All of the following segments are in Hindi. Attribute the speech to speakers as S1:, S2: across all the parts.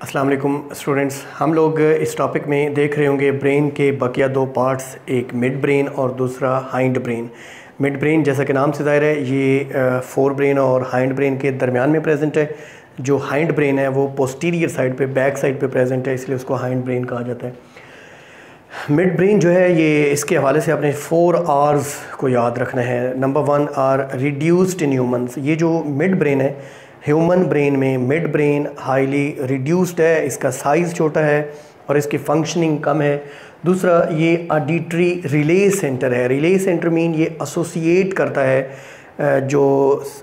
S1: वालेकुम स्टूडेंट्स हम लोग इस टॉपिक में देख रहे होंगे ब्रेन के बकिया दो पार्ट्स एक मिड ब्रेन और दूसरा हाइंड ब्रेन मिड ब्रेन जैसा कि नाम से ज़ाहिर है, ये फोर ब्रेन और हाइंड ब्रेन के दरमियान में प्रेजेंट है. जो हाइंड ब्रेन है, वो पोस्टीरियर साइड पे बैक साइड पे प्रेजेंट है, इसलिए उसको हाइंड ब्रेन कहा जाता है. मिड ब्रेन जो है, ये, इसके हवाले से आपने फोर आर्स को याद रखना है. Number one are reduced in humans ये जो मिड ब्रेन है ह्यूमन ब्रेन में, मिड ब्रेन हाईली रिड्यूस्ड है, इसका साइज़ छोटा है और इसकी फंक्शनिंग कम है। दूसरा, ये ऑडिटरी रिले सेंटर है। रिले सेंटर मीन ये एसोसिएट करता है जो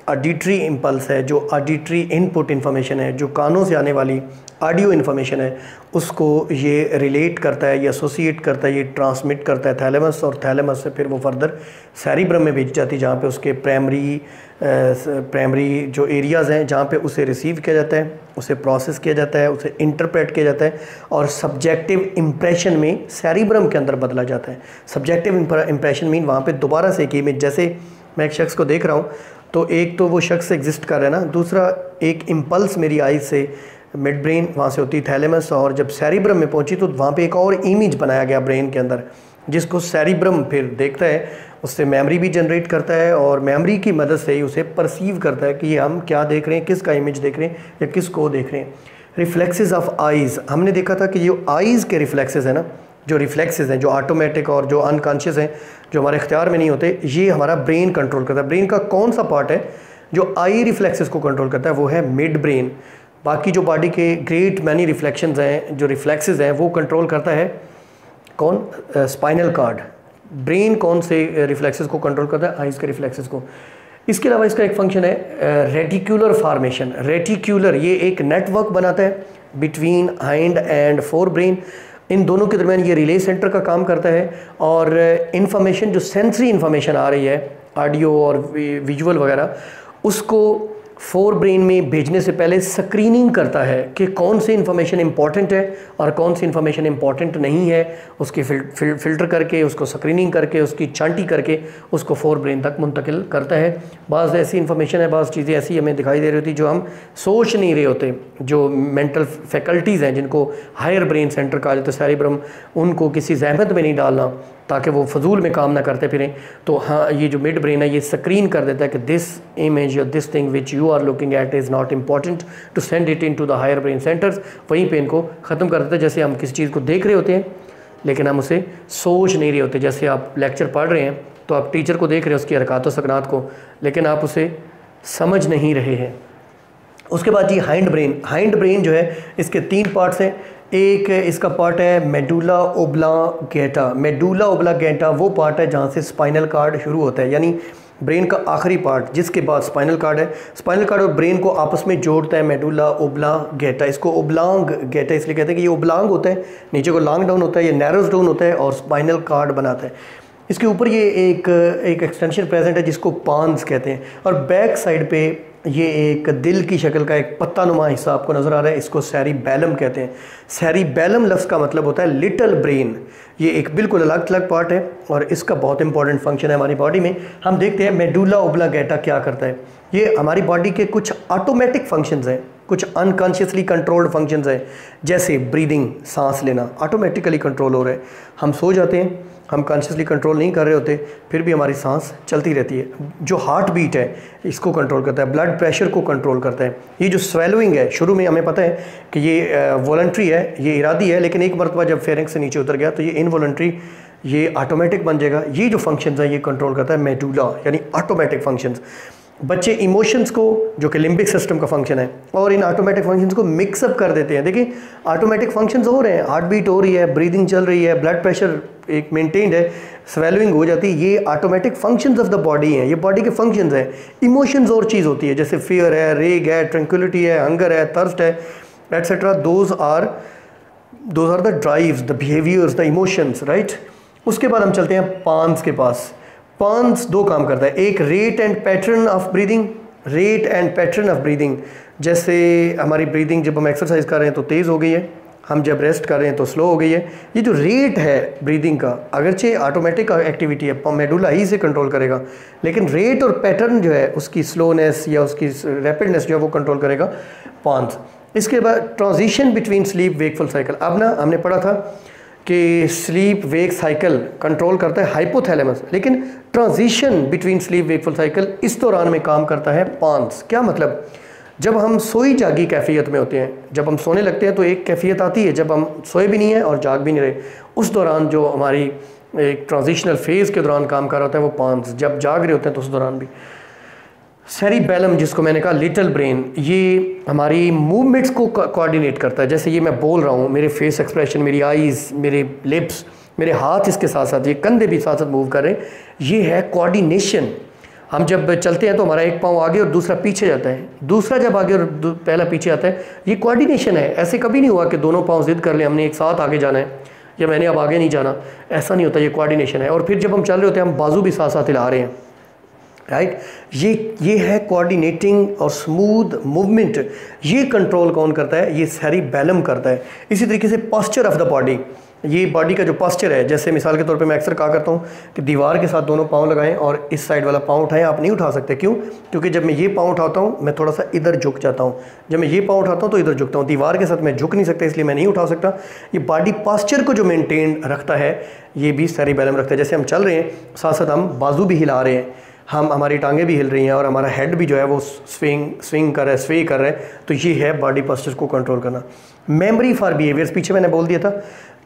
S1: ऑडिटरी इम्पल्स है, जो ऑडिटरी इनपुट इन्फॉर्मेशन है, जो कानों से आने वाली ऑडियो इन्फॉर्मेशन है, उसको ये रिलेट करता है, ये एसोसिएट करता है, ये ट्रांसमिट करता है थैलेमस और थैलेमस से फिर वो फर्दर सैरिब्रम में भेजी जाती है, जहाँ पे उसके प्राइमरी प्राइमरी जो एरियाज़ हैं, जहाँ पे उसे रिसीव किया जाता है, उसे प्रोसेस किया जाता है, उसे इंटरप्रेट किया जाता है और सब्जेक्टिव इम्प्रेशन में सैरिब्रम के अंदर बदला जाता है। सब्जेक्टिव इम्प्रेशन मीन वहाँ पे दोबारा से एक इमेज जैसे मैं एक शख्स को देख रहा हूँ तो एक तो वो शख्स एग्जिस्ट कर रहा है ना, दूसरा एक इम्पल्स मेरी आई से मिड ब्रेन वहाँ से होती थैलेमस और जब सैरिब्रम में पहुँची तो वहाँ पे एक और इमेज बनाया गया ब्रेन के अंदर, जिसको सैरिब्रम फिर देखता है, उससे मेमोरी भी जनरेट करता है और मेमोरी की मदद से ही उसे परसीव करता है कि हम क्या देख रहे हैं, किसका इमेज देख रहे हैं या किस को देख रहे हैं। रिफ्लेक्सेस ऑफ़ आइज़ हमने देखा था कि जो आइज़ के रिफ्लेक्सेस हैं ना, जो रिफ्लेक्सेस हैं, जो ऑटोमेटिक और जो अनकॉन्शियस हैं, जो हमारे इख्तियार में नहीं होते, ये हमारा ब्रेन कंट्रोल करता है। ब्रेन का कौन सा पार्ट है जो आई रिफ्लेक्सेस को कंट्रोल करता है? वो है मिड ब्रेन बाकी जो बॉडी के ग्रेट मैनी रिफ्लेक्शंस हैं, जो रिफ्लेक्सेस हैं, वो कंट्रोल करता है कौन? स्पाइनल कार्ड ब्रेन कौन से रिफ्लेक्सेस को कंट्रोल करता है? आइज़ के रिफ्लेक्सेस को. इसके अलावा इसका एक फ़ंक्शन है रेटिकुलर फार्मेशन रेटिक्यूलर ये एक नेटवर्क बनाता है between hind and fore brain इन दोनों के दरमियान ये रिले सेंटर का काम करता है और इन्फॉर्मेशन जो सेंसरी इन्फॉर्मेशन आ रही है ऑडियो और विजुअल वगैरह, उसको फोर ब्रेन में भेजने से पहले स्क्रीनिंग करता है कि कौन सी इन्फॉर्मेशन इंपॉर्टेंट है और कौन सी इन्फॉर्मेशन इंपॉर्टेंट नहीं है। उसकी फिल, फिल, फ़िल्टर करके उसको स्क्रीनिंग करके उसकी चांटी करके उसको फोर ब्रेन तक मुंतकिल करता है। बाज़ ऐसी इन्फॉर्मेशन है बाज़ चीज़ें ऐसी हमें दिखाई दे रही होती जो हम सोच नहीं रहे होते जो मेंटल फैकल्टीज़ हैं जिनको हायर ब्रेन सेंटर कहा जाता है। सैरिब्रम उनको किसी जहमत में नहीं डालना। ताकि वो फजूल में काम ना करते फिरें। तो हाँ ये जो मिड ब्रेन है, ये स्क्रीन कर देता है कि दिस इमेज या this thing which you are looking at is not important to send it into the higher brain centres वहीं पे इनको ख़त्म कर देता है, जैसे हम किसी चीज़ को देख रहे होते हैं, लेकिन हम उसे सोच नहीं रहे होते। जैसे आप लेक्चर पढ़ रहे हैं तो आप टीचर को देख रहे हैं उसकी हरकत सकनात को, लेकिन आप उसे समझ नहीं रहे हैं। उसके बाद जी हाइंड ब्रेन हाइंड ब्रेन जो है, इसके तीन पार्ट्स हैं। एक इसका पार्ट है मेडुला ओबला गेटा मेडुला ओबला गेटा वो पार्ट है जहाँ से स्पाइनल कार्ड शुरू होता है, यानी ब्रेन का आखिरी पार्ट जिसके बाद स्पाइनल कार्ड है। स्पाइनल कार्ड और ब्रेन को आपस में जोड़ता है मेडुला ओबला गेटा इसको ओबलांग गेटा इसलिए कहते हैं कि ये ओबलांग होता है, नीचे को लॉन्ग डाउन होता है, ये नैरोज डाउन होता है और स्पाइनल कार्ड बनाता है। इसके ऊपर ये एक एक एक्सटेंशन प्रेजेंट है जिसको पांस कहते हैं और बैक साइड पे ये एक दिल की शक्ल का एक पत्ता नुमा हिस्सा आपको नज़र आ रहा है, इसको सैरी बैलम कहते हैं। सैरी बैलम लफ्ज़ का मतलब होता है लिटल ब्रेन। ये एक बिल्कुल अलग अलग पार्ट है और इसका बहुत इंपॉर्टेंट फ़ंक्शन है हमारी बॉडी में। हम देखते हैं, मेडूला उबला गैटा क्या करता है। ये हमारी बॉडी के कुछ ऑटोमेटिक फ़ंक्शंस हैं। कुछ अनकॉन्शियसली कंट्रोल्ड फ़ंक्शंस हैं, जैसे ब्रीदिंग सांस लेना ऑटोमेटिकली कंट्रोल हो रहा है। हम सो जाते हैं, हम कॉन्शियसली कंट्रोल नहीं कर रहे होते, फिर भी हमारी सांस चलती रहती है। जो हार्ट बीट है, इसको कंट्रोल करता है ब्लड प्रेशर को कंट्रोल करता है। ये जो स्वेलोइंग है, शुरू में हमें पता है कि ये वॉल्ट्री है, ये इरादी है, लेकिन एक मरतबा जब फेरेंग से नीचे उतर गया तो ये इनवॉल्ट्री ये ऑटोमेटिक बन जाएगा। ये जो फ़ंक्शंस हैं, ये कंट्रोल करता है मेडुला यानी ऑटोमेटिक फ़ंक्शंस बच्चे इमोशंस को, जो कि लिम्बिक सिस्टम का फ़ंक्शन है, और इन ऑटोमेटिक फ़ंक्शंस को मिक्सअप कर देते हैं। देखिए ऑटोमेटिक फ़ंक्शंस हो रहे हैं हार्ट बीट हो रही है ब्रीदिंग चल रही है ब्लड प्रेशर एक मेंटेन्ड है स्वेलिंग हो जाती है, ये automatic functions of the body हैं, ये बॉडी के फ़ंक्शंस हैं। इमोशंस और चीज़ होती है, जैसे फियर है रेग है ट्रंक्विलिटी है हंगर है थर्स्ट है etcetera those are those are the drives the behaviours the emotions right उसके बाद हम चलते हैं पांस के पास। पांस दो काम करता है। एक rate and pattern of breathing rate and pattern of breathing जैसे हमारी ब्रीदिंग जब हम एक्सरसाइज कर रहे हैं तो तेज़ हो गई है, हम जब रेस्ट कर रहे हैं तो स्लो हो गई है। ये जो रेट है ब्रीदिंग का, अगरचे ऑटोमेटिक एक्टिविटी है मेडुला ही से कंट्रोल करेगा। लेकिन रेट और पैटर्न जो है, उसकी स्लोनेस या उसकी रैपिडनेस जो है वो कंट्रोल करेगा। पांस इसके बाद transition between sleep wakeful cycle अब ना हमने पढ़ा था कि स्लीप वेक साइकिल कंट्रोल करता है हाइपोथैलेमस लेकिन transition between sleep wakeful cycle इस दौरान में काम करता है पांस क्या मतलब? जब हम सोई जागी कैफियत में होते हैं, जब हम सोने लगते हैं तो एक कैफियत आती है, जब हम सोए भी नहीं हैं और जाग भी नहीं रहे। उस दौरान जो हमारी एक ट्रांजिशनल फ़ेज़ के दौरान काम कर रहा होता है वो पांस जब जाग रहे होते हैं तो उस दौरान भी। सेरिबेलम जिसको मैंने कहा लिटिल ब्रेन ये हमारी मूवमेंट्स को कोऑर्डिनेट करता है। जैसे ये मैं बोल रहा हूँ, मेरे फेस एक्सप्रेशन मेरी आईज़ मेरे लिप्स मेरे हाथ इसके साथ साथ, ये कंधे भी साथ साथ मूव कर रहे हैं। ये है कोऑर्डिनेशन हम जब चलते हैं तो हमारा एक पाँव आगे और दूसरा पीछे जाता है। दूसरा जब आगे और पहला पीछे आता है, ये कोऑर्डिनेशन है। ऐसे कभी नहीं हुआ कि दोनों पाँव जिद कर लें, हमने एक साथ आगे जाना है, या मैंने अब आगे नहीं जाना। ऐसा नहीं होता, ये कोऑर्डिनेशन है। और फिर जब हम चल रहे होते हैं, हम बाजू भी साथ साथ हिला रहे हैं। राइट ये ये है कोऑर्डिनेटिंग और स्मूथ मूवमेंट ये कंट्रोल कौन करता है? ये सैरी बैलम करता है. इसी तरीके से पॉस्चर ऑफ़ द बॉडी ये बॉडी का जो पॉस्चर है, जैसे मिसाल के तौर पे मैं अक्सर कहा करता हूँ कि दीवार के साथ दोनों पाँव लगाएँ और इस साइड वाला पाँव उठाएँ, आप नहीं उठा सकते. क्यों? क्योंकि जब मैं ये पाँव उठाता हूँ, मैं थोड़ा सा इधर झुक जाता हूँ. जब मैं ये पाँव उठाता हूँ तो इधर झुकता हूँ. दीवार के साथ मैं झुक नहीं सकता, इसलिए मैं नहीं उठा सकता. ये बॉडी पॉस्चर को जो मेनटेन रखता है, ये भी सैरी बैलम रखता है. जैसे हम चल रहे हैं, साथ साथ हम बाजू भी हिला रहे हैं. हम, हमारी टांगे भी हिल रही हैं और हमारा हेड भी जो है वो स्विंग स्विंग कर रहा है स्वे कर रहे हैं। तो ये है बॉडी पॉस्चर को कंट्रोल करना। मेमोरी फॉर बिहेवियर्स पीछे मैंने बोल दिया था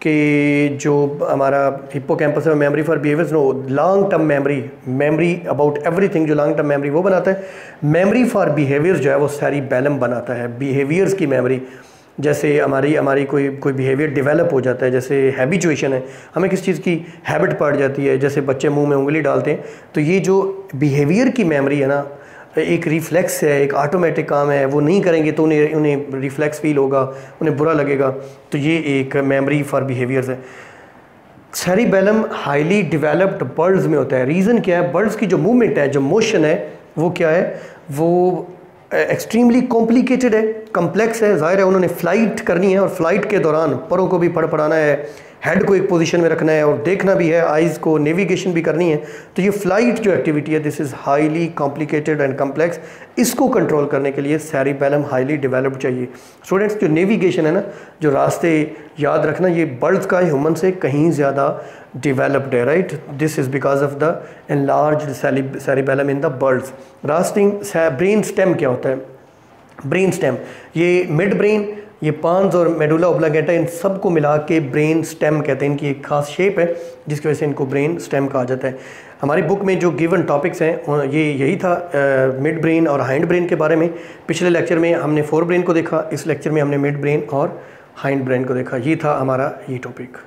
S1: कि जो हमारा हिप्पो कैंपस है memory for behaviours no long term memory memory about everything जो लॉन्ग टर्म मेमोरी वो बनाता है। मेमोरी फॉर बिहेवियर्स जो है वो सारी बैलम बनाता है। बिहेवियर्स की मेमोरी जैसे हमारी हमारी कोई कोई बिहेवियर डेवलप हो जाता है, जैसे हैबिचुएशन है, हमें किस चीज़ की हैबिट पड़ जाती है, जैसे बच्चे मुँह में उंगली डालते हैं तो ये जो बिहेवियर की मेमोरी है ना, एक रिफ्लेक्स है, एक ऑटोमेटिक काम है, वो नहीं करेंगे तो उन्हें उन्हें रिफ्लेक्स फील होगा, उन्हें बुरा लगेगा तो ये एक मेमोरी फॉर बिहेवियर्स है। सेरिबेलम हाईली डेवलप्ड बर्ड्स में होता है। रीज़न क्या है? बर्ड्स की जो मूवमेंट है, जो मोशन है, वो क्या है? वो एक्सट्रीमली कॉम्प्लिकेटेड है कम्प्लेक्स है। ज़ाहिर है उन्होंने फ़्लाइट करनी है और फ़्लाइट के दौरान परों को भी पढ़ पढ़ाना है। हेड को एक पोजीशन में रखना है और देखना भी है आइज़ को नेविगेशन भी करनी है। तो ये फ़्लाइट जो एक्टिविटी है this is highly complicated and complex इसको कंट्रोल करने के लिए सैरी पैलम हाईली डेवलप्ड चाहिए। स्टूडेंट्स जो नेविगेशन है ना, जो रास्ते याद रखना, ये बर्ड्स का ह्यूमन से कहीं ज़्यादा डिवेलप्ड है right this is because of the enlarged cerebellum in the birds रास्टिंग brain stem क्या होता है? ब्रेन स्टेम ये मिड ब्रेन ये पान्स और मेडुला ओब्लागेटा इन सबको मिला के ब्रेन स्टेम कहते हैं। इनकी एक खास शेप है, जिसकी वजह से इनको ब्रेन स्टेम कहा जाता है। हमारी बुक में जो गिवन टॉपिक्स हैं ये यही था मिड ब्रेन और हाइंड ब्रेन के बारे में। पिछले लेक्चर में हमने फोर ब्रेन को देखा, इस लेक्चर में हमने मिड ब्रेन और हाइंड ब्रेन को देखा। ये था हमारा ये टॉपिक